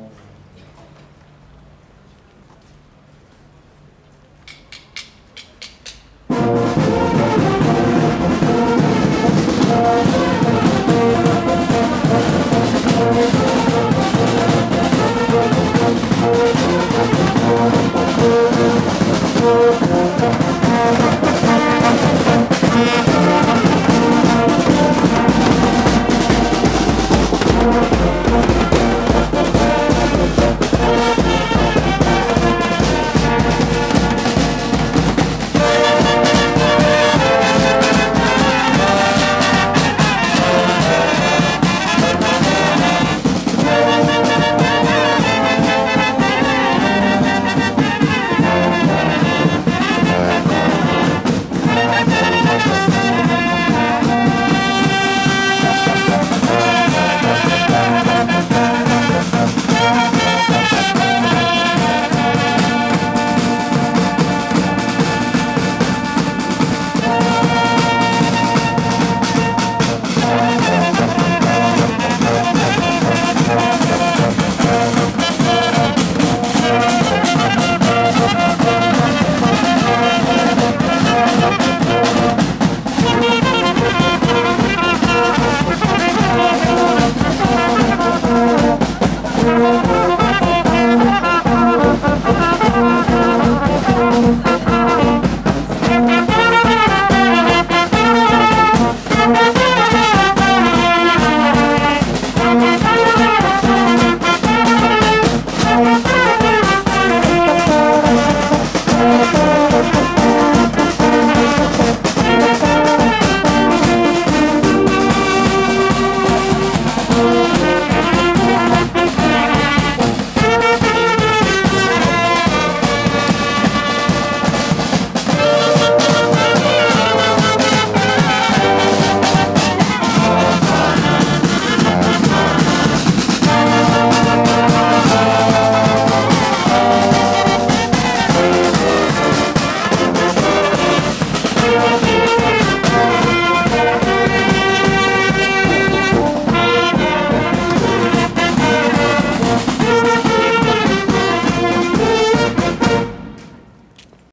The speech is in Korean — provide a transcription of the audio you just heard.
수고하셨습니다.